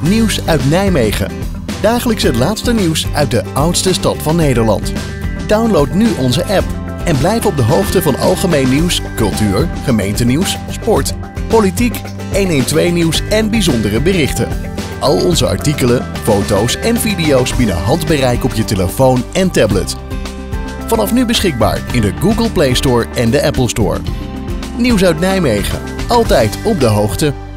Nieuws uit Nijmegen. Dagelijks het laatste nieuws uit de oudste stad van Nederland. Download nu onze app en blijf op de hoogte van algemeen nieuws, cultuur, gemeentenieuws, sport, politiek, 112 nieuws en bijzondere berichten. Al onze artikelen, foto's en video's binnen handbereik op je telefoon en tablet. Vanaf nu beschikbaar in de Google Play Store en de Apple Store. Nieuws uit Nijmegen. Altijd op de hoogte.